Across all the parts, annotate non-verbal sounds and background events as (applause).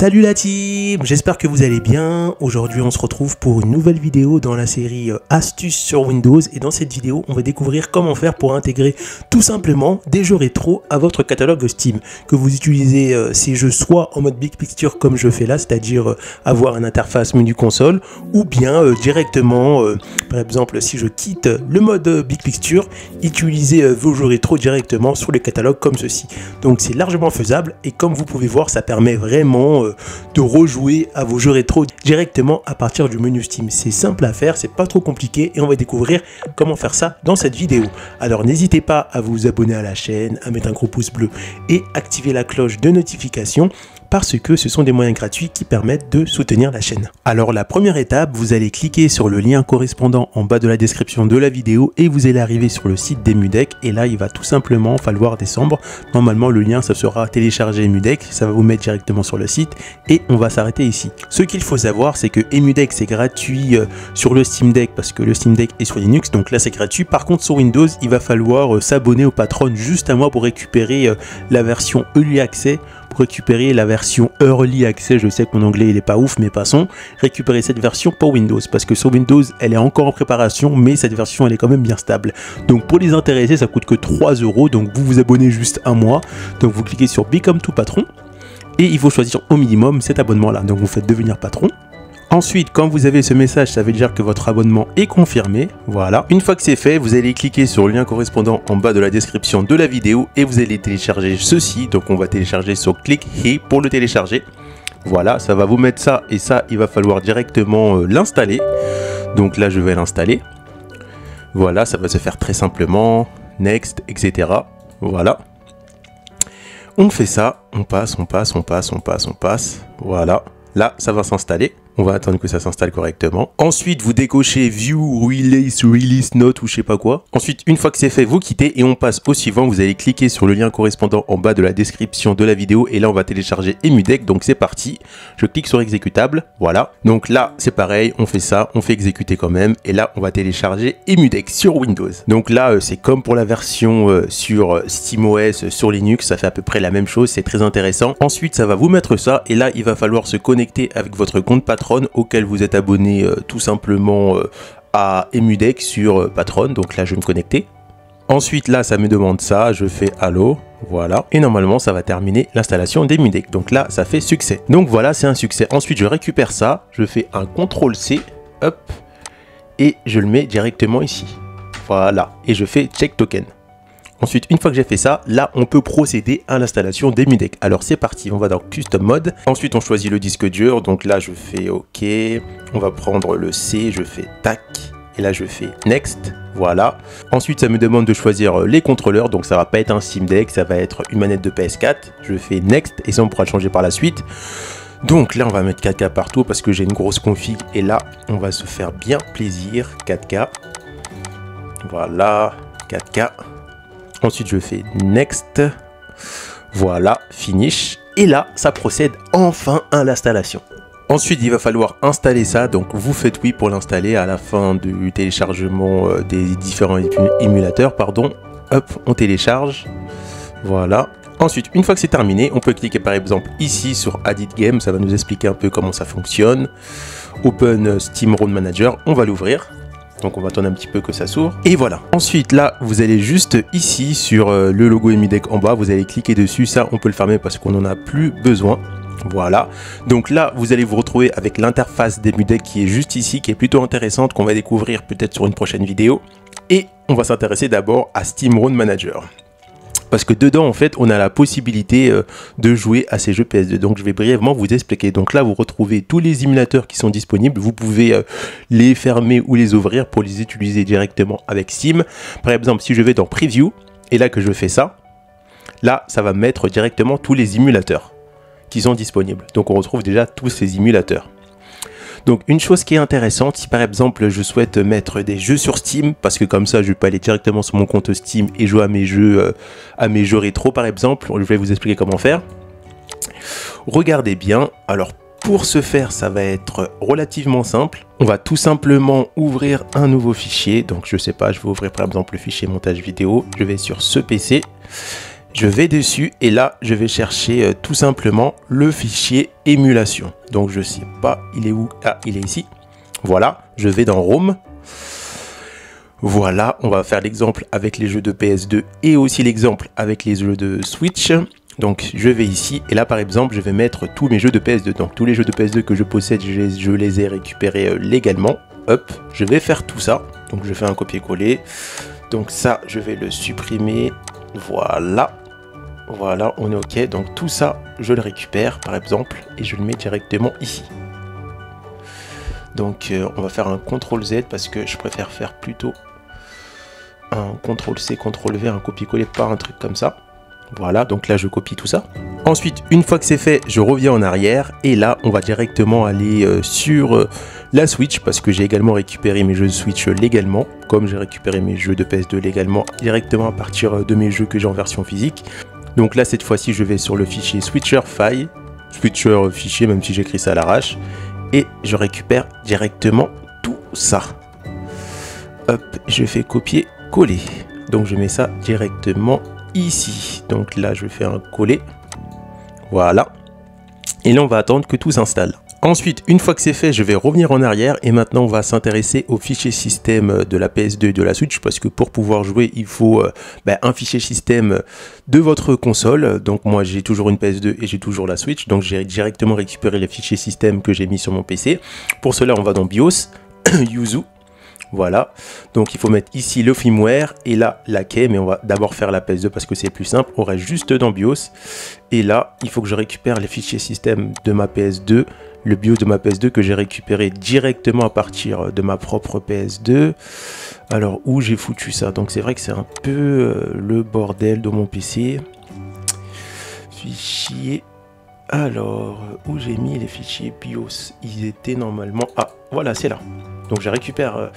Salut la team, j'espère que vous allez bien. Aujourd'hui on se retrouve pour une nouvelle vidéo dans la série euh, Astuces sur Windows et dans cette vidéo on va découvrir comment faire pour intégrer tout simplement des jeux rétro à votre catalogue Steam. Que vous utilisez euh, ces jeux soit en mode Big Picture comme je fais là, c'est-à-dire euh, avoir une interface menu console ou bien directement, par exemple si je quitte le mode Big Picture, utiliser vos jeux rétro directement sur le catalogue comme ceci. Donc c'est largement faisable et comme vous pouvez voir ça permet vraiment de à vos jeux rétro directement à partir du menu Steam. C'est simple à faire, c'est pas trop compliqué et on va découvrir comment faire ça dans cette vidéo. Alors n'hésitez pas à vous abonner à la chaîne, à mettre un gros pouce bleu et activer la cloche de notification parce que ce sont des moyens gratuits qui permettent de soutenir la chaîne. Alors la première étape, vous allez cliquer sur le lien correspondant en bas de la description de la vidéo et vous allez arriver sur le site d'Emudec et là il va tout simplement falloir descendre. Normalement le lien ça sera télécharger Emudec, ça va vous mettre directement sur le site et on va s'arrêter ici. Ce qu'il faut savoir c'est que Emudec c'est gratuit euh, sur le Steam Deck parce que le Steam Deck est sur Linux donc là c'est gratuit. Par contre sur Windows il va falloir euh, s'abonner au patron juste à moi pour récupérer euh, la version Early récupérer la version Early Access. Je sais que mon anglais il est pas ouf, mais passons. Récupérer cette version pour Windows parce que sur Windows elle est encore en préparation, mais cette version elle est quand même bien stable. Donc pour les intéresser, ça coûte que 3 euros. Donc vous vous abonnez juste un mois. Donc vous cliquez sur Become to Patron et il faut choisir au minimum cet abonnement là. Donc vous faites devenir patron. Ensuite, quand vous avez ce message, ça veut dire que votre abonnement est confirmé. Voilà. Une fois que c'est fait, vous allez cliquer sur le lien correspondant en bas de la description de la vidéo et vous allez télécharger ceci. Donc on va télécharger sur Click Here pour le télécharger. Voilà, ça va vous mettre ça et ça, il va falloir directement euh, l'installer. Donc là, je vais l'installer. Voilà, ça va se faire très simplement. Next, etc. Voilà. On fait ça, on passe, on passe, on passe, on passe, on passe. Voilà. Là, ça va s'installer. On va attendre que ça s'installe correctement. Ensuite, vous décochez View, Release, Release Note ou je sais pas quoi. Ensuite, une fois que c'est fait, vous quittez et on passe au suivant. Vous allez cliquer sur le lien correspondant en bas de la description de la vidéo et là, on va télécharger Emudec. Donc c'est parti. Je clique sur exécutable. Voilà. Donc là, c'est pareil. On fait ça. On fait exécuter quand même. Et là, on va télécharger Emudec sur Windows. Donc là, euh, c'est comme pour la version euh, sur euh, SteamOS, sur Linux. Ça fait à peu près la même chose. C'est très intéressant. Ensuite, ça va vous mettre ça. Et là, il va falloir se connecter avec votre compte auquel vous êtes abonné euh, tout simplement euh, à Emudec sur euh, Patron. Donc là, je vais me connecter. Ensuite, là, ça me demande ça. Je fais Allo. Voilà. Et normalement, ça va terminer l'installation d'Emudec. Donc là, ça fait succès. Donc voilà, c'est un succès. Ensuite, je récupère ça. Je fais un CTRL-C. Hop. Et je le mets directement ici. Voilà. Et je fais Check Token. Ensuite, une fois que j'ai fait ça, là, on peut procéder à l'installation d'Emudec. Alors, c'est parti, on va dans Custom Mode. Ensuite, on choisit le disque dur. Donc là, je fais OK. On va prendre le C, je fais TAC. Et là, je fais Next. Voilà. Ensuite, ça me demande de choisir les contrôleurs. Donc, ça va pas être un Steam ça va être une manette de PS4. Je fais Next. Et ça, on pourra le changer par la suite. Donc là, on va mettre 4K partout parce que j'ai une grosse config. Et là, on va se faire bien plaisir. 4K. Voilà. 4K. Ensuite, je fais Next. Voilà, Finish. Et là, ça procède enfin à l'installation. Ensuite, il va falloir installer ça. Donc, vous faites oui pour l'installer à la fin du téléchargement euh, des différents émulateurs. Pardon. Hop, on télécharge. Voilà. Ensuite, une fois que c'est terminé, on peut cliquer par exemple ici sur Added Game. Ça va nous expliquer un peu comment ça fonctionne. Open Steam Road Manager. On va l'ouvrir. Donc on va attendre un petit peu que ça s'ouvre. Et voilà. Ensuite là, vous allez juste ici sur euh, le logo Emudec en bas, vous allez cliquer dessus. Ça, on peut le fermer parce qu'on n'en a plus besoin. Voilà. Donc là, vous allez vous retrouver avec l'interface d'Emudec qui est juste ici, qui est plutôt intéressante, qu'on va découvrir peut-être sur une prochaine vidéo. Et on va s'intéresser d'abord à Steam Run Manager parce que dedans en fait on a la possibilité euh, de jouer à ces jeux PS2 donc je vais brièvement vous expliquer. Donc là vous retrouvez tous les émulateurs qui sont disponibles. Vous pouvez euh, les fermer ou les ouvrir pour les utiliser directement avec Steam. Par exemple si je vais dans preview et là que je fais ça là ça va mettre directement tous les émulateurs qui sont disponibles. Donc on retrouve déjà tous ces émulateurs donc une chose qui est intéressante, si par exemple je souhaite mettre des jeux sur Steam, parce que comme ça je peux aller directement sur mon compte Steam et jouer à mes jeux, euh, à mes jeux rétro par exemple, je vais vous expliquer comment faire. Regardez bien, alors pour ce faire, ça va être relativement simple. On va tout simplement ouvrir un nouveau fichier. Donc, je sais pas, je vais ouvrir par exemple le fichier montage vidéo. Je vais sur ce PC. Je vais dessus et là, je vais chercher euh, tout simplement le fichier émulation. Donc je sais pas, il est où? Ah, il est ici. Voilà, je vais dans Rome. Voilà, on va faire l'exemple avec les jeux de PS2 et aussi l'exemple avec les jeux de Switch. Donc je vais ici et là par exemple je vais mettre tous mes jeux de PS2. Donc tous les jeux de PS2 que je possède, je les, ai récupérés euh, légalement. Hop, je vais faire tout ça. Donc je fais un copier-coller. Donc ça, je vais le supprimer. Voilà. Voilà, on est OK. Donc tout ça, je le récupère par exemple et je le mets directement ici. Donc euh, on va faire un CTRL Z parce que je préfère faire plutôt un CTRL C, CTRL V, un copier-coller, pas un truc comme ça. Voilà, donc là je copie tout ça. Ensuite, une fois que c'est fait, je reviens en arrière et là on va directement aller euh, sur euh, la Switch parce que j'ai également récupéré mes jeux de Switch légalement, comme j'ai récupéré mes jeux de PS2 légalement directement à partir de mes jeux que j'ai en version physique. Donc là cette fois-ci je vais sur le fichier Switcher File, Switcher fichier même si j'écris ça à l'arrache, et je récupère directement tout ça. Hop, je fais copier, coller. Donc je mets ça directement ici. Donc là, je fais un coller. Voilà. Et là, on va attendre que tout s'installe. Ensuite, une fois que c'est fait, je vais revenir en arrière et maintenant on va s'intéresser au fichier système de la PS2 et de la Switch parce que pour pouvoir jouer, il faut euh, ben, un fichier système de votre console. Donc moi j'ai toujours une PS2 et j'ai toujours la Switch, donc j'ai directement récupéré les fichiers système que j'ai mis sur mon PC. Pour cela, on va dans BIOS, (coughs) Yuzu, voilà, donc il faut mettre ici le firmware et là la key, mais on va d'abord faire la PS2 parce que c'est plus simple. On reste juste dans BIOS et là il faut que je récupère les fichiers système de ma PS2, le BIOS de ma PS2 que j'ai récupéré directement à partir de ma propre PS2. Alors où j'ai foutu ça? Donc c'est vrai que c'est un peu euh, le bordel de mon PC. Fichier. Alors, où j'ai mis les fichiers BIOS? Ils étaient normalement... Ah, voilà, c'est là. Donc je récupère euh,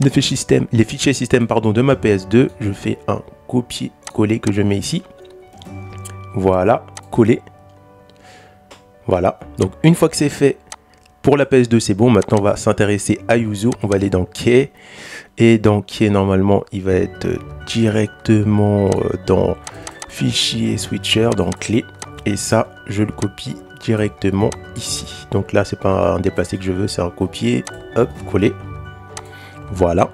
les fichiers système, les fichiers système pardon, de ma PS2. Je fais un copier-coller que je mets ici. Voilà, coller. Voilà. Donc une fois que c'est fait pour la PS2, c'est bon. Maintenant, on va s'intéresser à Yuzu. On va aller dans Key. Et dans Key, normalement, il va être directement euh, dans fichier switcher, dans clé. Et ça, je le copie directement ici. Donc là, c'est pas un déplacé que je veux, c'est un copier, hop, coller. Voilà.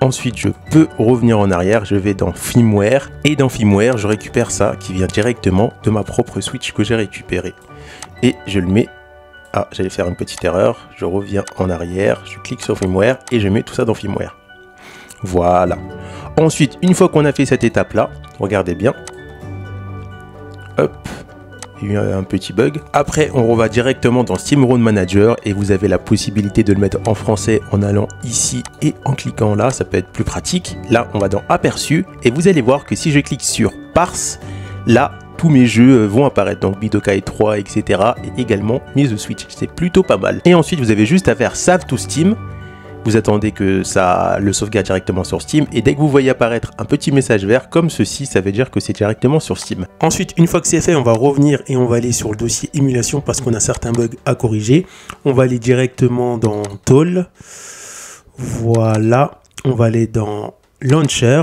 Ensuite, je peux revenir en arrière, je vais dans firmware et dans firmware, je récupère ça qui vient directement de ma propre Switch que j'ai récupéré. Et je le mets ah, j'allais faire une petite erreur. Je reviens en arrière, je clique sur firmware et je mets tout ça dans firmware. Voilà. Ensuite, une fois qu'on a fait cette étape-là, regardez bien. Hop, eu un petit bug. Après, on va directement dans Steam Road Manager et vous avez la possibilité de le mettre en français en allant ici et en cliquant là, ça peut être plus pratique. Là, on va dans Aperçu et vous allez voir que si je clique sur Parse, là, tous mes jeux vont apparaître, donc Bidokai 3, etc. et également mes The Switch. C'est plutôt pas mal. Et ensuite, vous avez juste à faire Save to Steam vous attendez que ça le sauvegarde directement sur Steam et dès que vous voyez apparaître un petit message vert comme ceci, ça veut dire que c'est directement sur Steam. Ensuite, une fois que c'est fait, on va revenir et on va aller sur le dossier émulation parce qu'on a certains bugs à corriger. On va aller directement dans Toll. Voilà, on va aller dans Launcher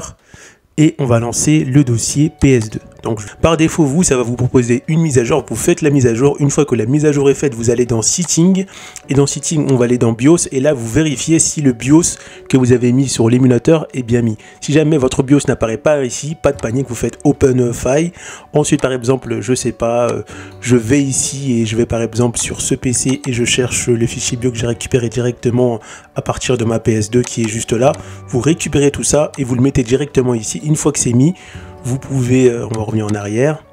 et on va lancer le dossier PS2. Donc par défaut, vous, ça va vous proposer une mise à jour. Vous faites la mise à jour. Une fois que la mise à jour est faite, vous allez dans Setting. Et dans Setting, on va aller dans BIOS. Et là, vous vérifiez si le BIOS que vous avez mis sur l'émulateur est bien mis. Si jamais votre BIOS n'apparaît pas ici, pas de panique, vous faites Open File. Ensuite, par exemple, je sais pas, euh, je vais ici et je vais par exemple sur ce PC et je cherche le fichier BIOS que j'ai récupéré directement à partir de ma PS2 qui est juste là. Vous récupérez tout ça et vous le mettez directement ici. Une fois que c'est mis, vous pouvez, euh, on va revenir en arrière.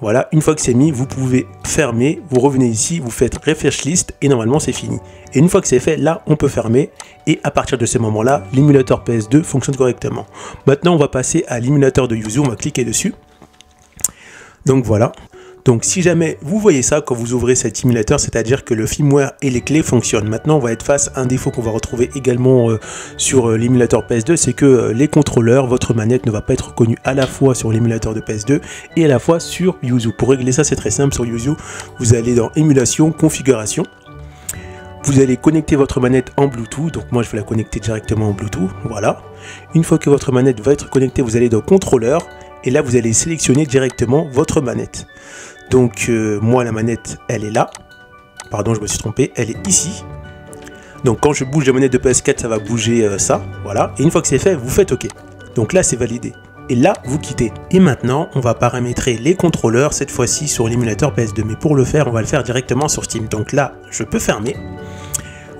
Voilà, une fois que c'est mis, vous pouvez fermer, vous revenez ici, vous faites refresh list et normalement c'est fini. Et une fois que c'est fait, là on peut fermer et à partir de ce moment-là, l'émulateur PS2 fonctionne correctement. Maintenant on va passer à l'émulateur de Yuzu, on va cliquer dessus. Donc voilà, donc si jamais vous voyez ça quand vous ouvrez cet émulateur, c'est-à-dire que le firmware et les clés fonctionnent. Maintenant, on va être face à un défaut qu'on va retrouver également euh, sur euh, l'émulateur PS2, c'est que euh, les contrôleurs, votre manette ne va pas être reconnue à la fois sur l'émulateur de PS2 et à la fois sur Yuzu. Pour régler ça, c'est très simple sur Yuzu. Vous allez dans émulation, configuration. Vous allez connecter votre manette en Bluetooth. Donc moi, je vais la connecter directement en Bluetooth. Voilà. Une fois que votre manette va être connectée, vous allez dans contrôleur et là vous allez sélectionner directement votre manette. Donc euh, moi la manette elle est là, pardon je me suis trompé, elle est ici. Donc quand je bouge la manette de PS4 ça va bouger euh, ça, voilà. Et une fois que c'est fait vous faites OK. Donc là c'est validé. Et là vous quittez. Et maintenant on va paramétrer les contrôleurs cette fois-ci sur l'émulateur PS2. Mais pour le faire on va le faire directement sur Steam. Donc là je peux fermer.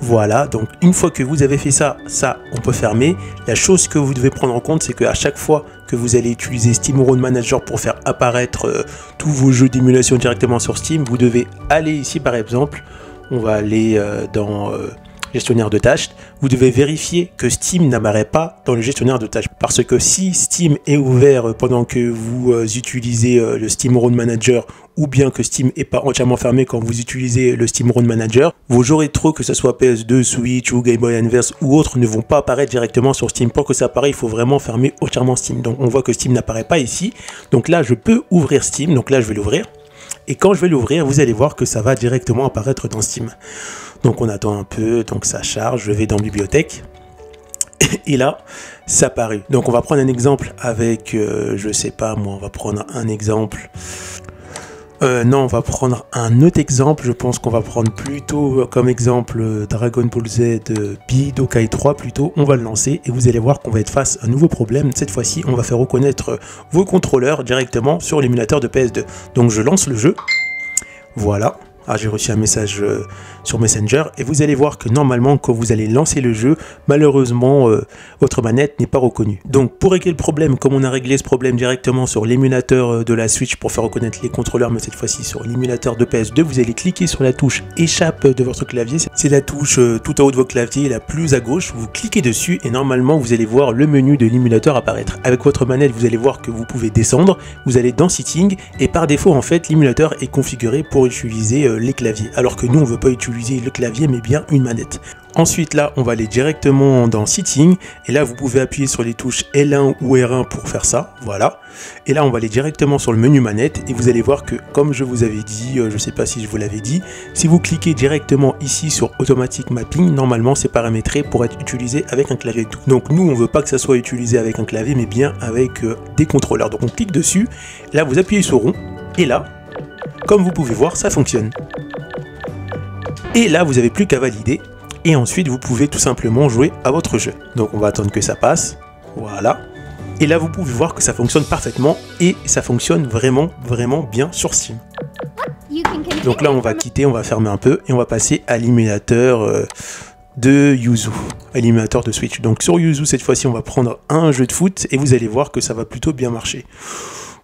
Voilà, donc une fois que vous avez fait ça, ça, on peut fermer. La chose que vous devez prendre en compte, c'est qu'à chaque fois que vous allez utiliser Steam Road Manager pour faire apparaître euh, tous vos jeux d'émulation directement sur Steam, vous devez aller ici par exemple, on va aller euh, dans euh, gestionnaire de tâches, vous devez vérifier que Steam n'apparaît pas dans le gestionnaire de tâches. Parce que si Steam est ouvert pendant que vous euh, utilisez euh, le Steam Road Manager ou bien que Steam n'est pas entièrement fermé quand vous utilisez le Steam Road Manager, vos jeux rétro, que ce soit PS2, Switch ou Game Boy Advance ou autres, ne vont pas apparaître directement sur Steam. Pour que ça apparaisse, il faut vraiment fermer entièrement Steam. Donc on voit que Steam n'apparaît pas ici. Donc là, je peux ouvrir Steam. Donc là, je vais l'ouvrir. Et quand je vais l'ouvrir, vous allez voir que ça va directement apparaître dans Steam. Donc on attend un peu, donc ça charge, je vais dans bibliothèque. Et là, ça apparaît. Donc on va prendre un exemple avec, euh, je sais pas moi, on va prendre un exemple. Euh, non, on va prendre un autre exemple. Je pense qu'on va prendre plutôt comme exemple Dragon Ball Z Bidokai 3 plutôt. On va le lancer et vous allez voir qu'on va être face à un nouveau problème. Cette fois-ci, on va faire reconnaître vos contrôleurs directement sur l'émulateur de PS2. Donc je lance le jeu. Voilà. Ah, j'ai reçu un message euh, sur Messenger et vous allez voir que normalement quand vous allez lancer le jeu, malheureusement euh, votre manette n'est pas reconnue. Donc pour régler le problème, comme on a réglé ce problème directement sur l'émulateur euh, de la Switch pour faire reconnaître les contrôleurs, mais cette fois-ci sur l'émulateur de PS2, vous allez cliquer sur la touche échappe de votre clavier. C'est la touche tout en haut de votre clavier, la plus à gauche. Vous cliquez dessus et normalement vous allez voir le menu de l'émulateur apparaître. Avec votre manette, vous allez voir que vous pouvez descendre, vous allez dans Setting et par défaut en fait l'émulateur est configuré pour utiliser les claviers. Alors que nous, on veut pas utiliser le clavier, mais bien une manette. Ensuite, là, on va aller directement dans Setting. Et là, vous pouvez appuyer sur les touches L1 ou R1 pour faire ça. Voilà. Et là, on va aller directement sur le menu manette. Et vous allez voir que, comme je vous avais dit, euh, je sais pas si je vous l'avais dit, si vous cliquez directement ici sur Automatic Mapping, normalement, c'est paramétré pour être utilisé avec un clavier. Donc, nous, on veut pas que ça soit utilisé avec un clavier, mais bien avec euh, des contrôleurs. Donc, on clique dessus. Là, vous appuyez sur rond. Et là, comme vous pouvez voir, ça fonctionne. Et là, vous n'avez plus qu'à valider. Et ensuite, vous pouvez tout simplement jouer à votre jeu. Donc, on va attendre que ça passe. Voilà. Et là, vous pouvez voir que ça fonctionne parfaitement. Et ça fonctionne vraiment, vraiment bien sur Steam. Donc là, on va quitter, on va fermer un peu. Et on va passer à l'émulateur euh, de Yuzu. À l'émulateur de Switch. Donc sur Yuzu, cette fois-ci, on va prendre un jeu de foot. Et vous allez voir que ça va plutôt bien marcher.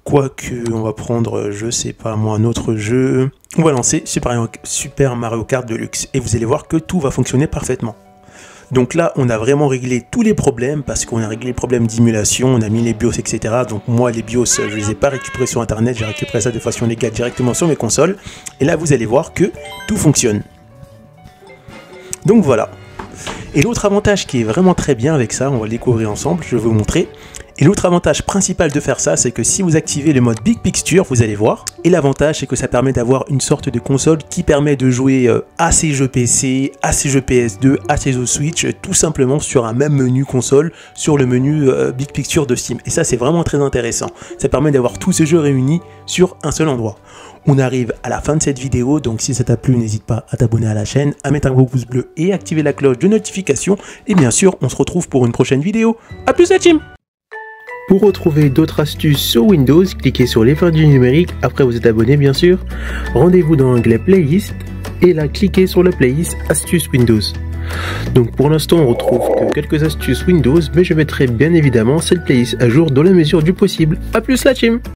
Quoique, on va prendre, je sais pas moi, un autre jeu. On va lancer Super Mario Kart Deluxe et vous allez voir que tout va fonctionner parfaitement. Donc là, on a vraiment réglé tous les problèmes parce qu'on a réglé les problèmes d'émulation, on a mis les BIOS, etc. Donc moi, les BIOS, je les ai pas récupérés sur Internet, j'ai récupéré ça de façon légale directement sur mes consoles. Et là, vous allez voir que tout fonctionne. Donc voilà. Et l'autre avantage qui est vraiment très bien avec ça, on va le découvrir ensemble, je vais vous montrer, et l'autre avantage principal de faire ça, c'est que si vous activez le mode Big Picture, vous allez voir. Et l'avantage, c'est que ça permet d'avoir une sorte de console qui permet de jouer euh, à ses jeux PC, à ses jeux PS2, à ses jeux Switch, tout simplement sur un même menu console, sur le menu euh, Big Picture de Steam. Et ça, c'est vraiment très intéressant. Ça permet d'avoir tous ces jeux réunis sur un seul endroit. On arrive à la fin de cette vidéo, donc si ça t'a plu, n'hésite pas à t'abonner à la chaîne, à mettre un gros pouce bleu et activer la cloche de notification. Et bien sûr, on se retrouve pour une prochaine vidéo. A plus la team pour retrouver d'autres astuces sur Windows, cliquez sur l'effort du numérique après vous êtes abonné bien sûr. Rendez-vous dans l'onglet Playlist et là cliquez sur la playlist Astuces Windows. Donc pour l'instant on retrouve que quelques astuces Windows mais je mettrai bien évidemment cette playlist à jour dans la mesure du possible. A plus la team